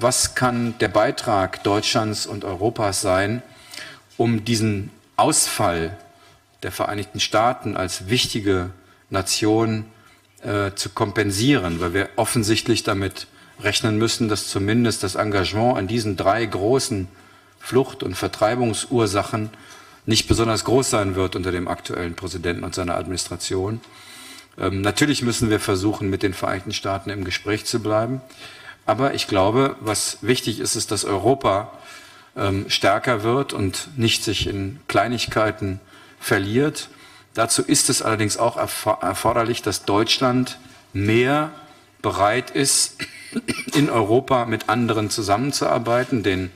was kann der Beitrag Deutschlands und Europas sein, um diesen Ausfall der Vereinigten Staaten als wichtige Nation äh, zu kompensieren, weil wir offensichtlich damit rechnen müssen, dass zumindest das Engagement an diesen drei großen Flucht- und Vertreibungsursachen nicht besonders groß sein wird unter dem aktuellen Präsidenten und seiner Administration. Ähm, natürlich müssen wir versuchen, mit den Vereinigten Staaten im Gespräch zu bleiben. Aber ich glaube, was wichtig ist, ist, dass Europa ähm, stärker wird und nicht sich in Kleinigkeiten verliert. Dazu ist es allerdings auch erforderlich, dass Deutschland mehr bereit ist, in Europa mit anderen zusammenzuarbeiten. Den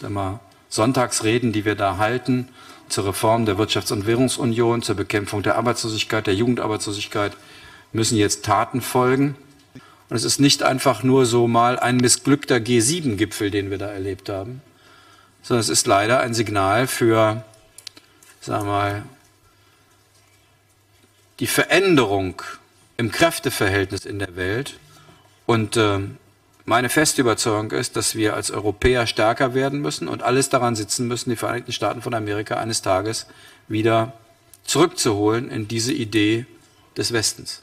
wir, Sonntagsreden, die wir da halten, zur Reform der Wirtschafts- und Währungsunion, zur Bekämpfung der Arbeitslosigkeit, der Jugendarbeitslosigkeit, müssen jetzt Taten folgen. Und es ist nicht einfach nur so mal ein missglückter G7-Gipfel, den wir da erlebt haben, sondern es ist leider ein Signal für, sagen wir mal, die Veränderung im Kräfteverhältnis in der Welt. Und äh, meine feste Überzeugung ist, dass wir als Europäer stärker werden müssen und alles daran sitzen müssen, die Vereinigten Staaten von Amerika eines Tages wieder zurückzuholen in diese Idee des Westens.